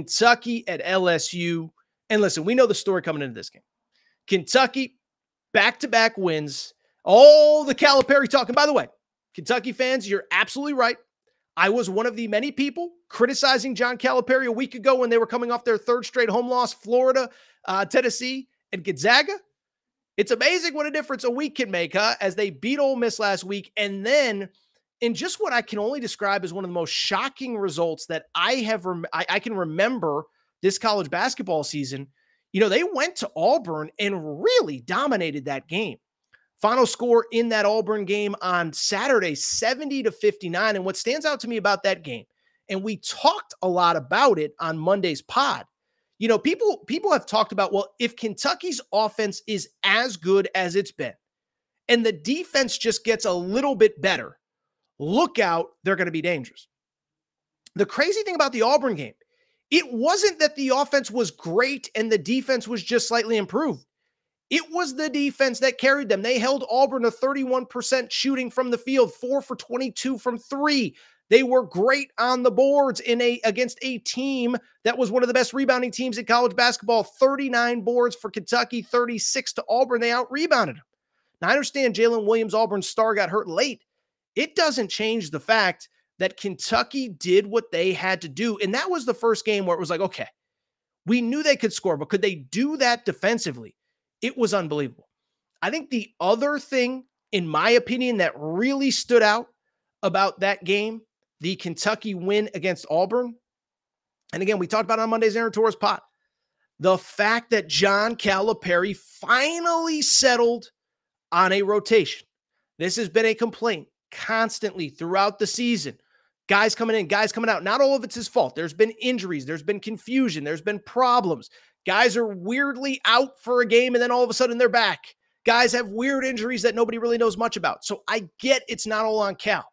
Kentucky at LSU. And listen, we know the story coming into this game. Kentucky, back to back wins. All the Calipari talking. By the way, Kentucky fans, you're absolutely right. I was one of the many people criticizing John Calipari a week ago when they were coming off their third straight home loss, Florida, uh, Tennessee, and Gonzaga. It's amazing what a difference a week can make, huh? As they beat Ole Miss last week. And then in just what I can only describe as one of the most shocking results that I have, rem- I, I can remember this college basketball season, you know, they went to Auburn and really dominated that game. Final score in that Auburn game on Saturday, 70 to 59. And what stands out to me about that game, and we talked a lot about it on Monday's pod. You know, people people have talked about, well, if Kentucky's offense is as good as it's been, and the defense just gets a little bit better, look out, they're going to be dangerous. The crazy thing about the Auburn game, it wasn't that the offense was great and the defense was just slightly improved. It was the defense that carried them. They held Auburn to 31% shooting from the field, 4 for 22 from 3. They were great on the boards in a against a team that was one of the best rebounding teams in college basketball. 39 boards for Kentucky, 36 to Auburn. They out rebounded them. Now I understand Jalen Williams, Auburn's star, got hurt late. It doesn't change the fact that Kentucky did what they had to do. And that was the first game where it was like, okay, we knew they could score, but could they do that defensively? It was unbelievable. I think the other thing, in my opinion, that really stood out about that game, the Kentucky win against Auburn, and again, we talked about on Monday's Aaron Torres pot, the fact that John Calipari finally settled on a rotation. This has been a complaint constantly throughout the season. Guys coming in, guys coming out. Not all of it's his fault. There's been injuries, there's been confusion, there's been problems. Guys are weirdly out for a game and then all of a sudden they're back. Guys have weird injuries that nobody really knows much about. So I get it's not all on Cal.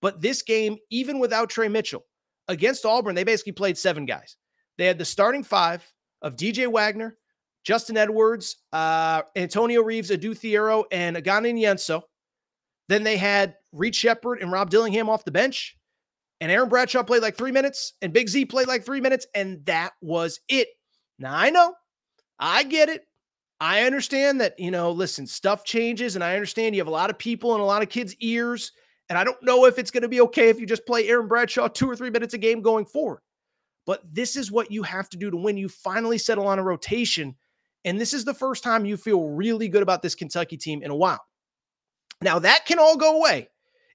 But this game, even without Tre Mitchell, against Auburn, they basically played seven guys. They had the starting five of DJ Wagner, Justin Edwards, uh, Antonio Reeves, Adou Thiero, and Ugonna Onyenso. Then they had Reed Sheppard and Rob Dillingham off the bench. And Aaron Bradshaw played like three minutes, and Big Z played like three minutes, and that was it. Now, I know, I get it. I understand that, you know, listen, stuff changes, and I understand you have a lot of people and a lot of kids' ears. And I don't know if it's going to be okay if you just play Aaron Bradshaw two or three minutes a game going forward. But this is what you have to do to win. You finally settle on a rotation. And this is the first time you feel really good about this Kentucky team in a while. Now, that can all go away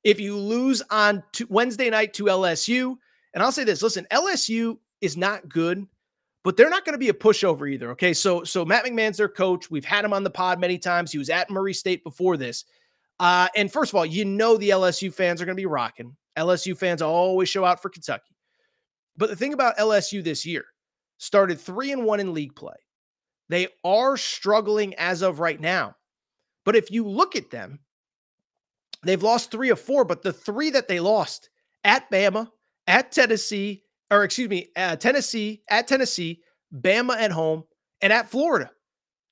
if you lose on Wednesday night to LSU. And I'll say this listen, LSU is not good but they're not going to be a pushover either. Okay. So, so Matt McMahon's their coach. We've had him on the pod many times. He was at Murray State before this. Uh, and first of all, you know the LSU fans are going to be rocking. LSU fans always show out for Kentucky. But the thing about LSU this year started three and one in league play. They are struggling as of right now. But if you look at them, they've lost three of four, but the three that they lost at Bama, at Tennessee, or excuse me, uh, Tennessee at Tennessee, Bama at home, and at Florida.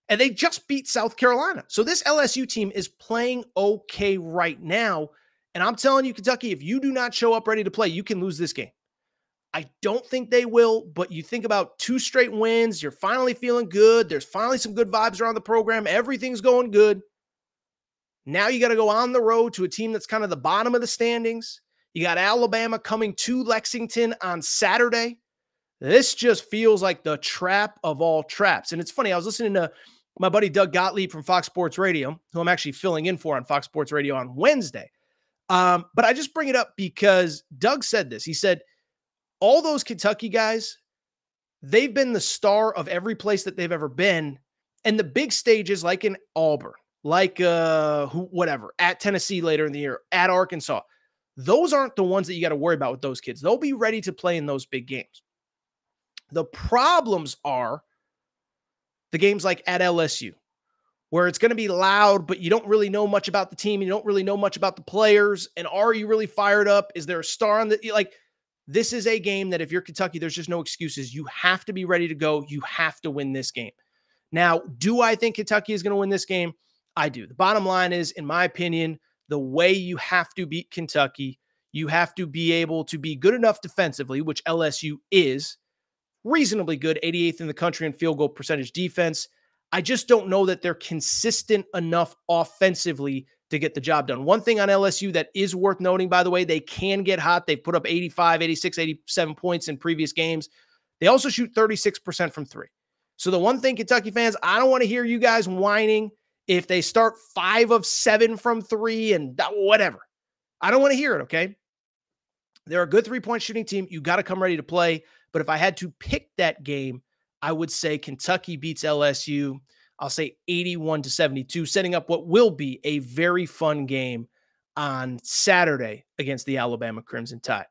And they just beat South Carolina. So this LSU team is playing okay right now. And I'm telling you, Kentucky, if you do not show up ready to play, you can lose this game. I don't think they will, but you think about two straight wins. You're finally feeling good. There's finally some good vibes around the program. Everything's going good. Now you got to go on the road to a team that's kind of the bottom of the standings. You got Alabama coming to Lexington on Saturday. This just feels like the trap of all traps. And it's funny, I was listening to my buddy Doug Gottlieb from Fox Sports Radio, who I'm actually filling in for on Fox Sports Radio on Wednesday. Um, but I just bring it up because Doug said this. He said, all those Kentucky guys, they've been the star of every place that they've ever been. And the big stages, like in Auburn, like uh, who, whatever, at Tennessee later in the year, at Arkansas, those aren't the ones that you got to worry about with those kids. They'll be ready to play in those big games. The problems are the games like at LSU, where it's going to be loud, but you don't really know much about the team. You don't really know much about the players. And are you really fired up? Is there a star on the like? This is a game that if you're Kentucky, there's just no excuses. You have to be ready to go. You have to win this game. Now, do I think Kentucky is going to win this game? I do. The bottom line is, in my opinion, the way you have to beat Kentucky. You have to be able to be good enough defensively, which LSU is, reasonably good, 88th in the country in field goal percentage defense. I just don't know that they're consistent enough offensively to get the job done. One thing on LSU that is worth noting, by the way, they can get hot. They've put up 85, 86, 87 points in previous games. They also shoot 36% from three. So the one thing, Kentucky fans, I don't want to hear you guys whining if they start five of seven from three and whatever. I don't want to hear it. Okay. They're a good three point shooting team. You got to come ready to play. But if I had to pick that game, I would say Kentucky beats LSU. I'll say 81 to 72, setting up what will be a very fun game on Saturday against the Alabama Crimson Tide.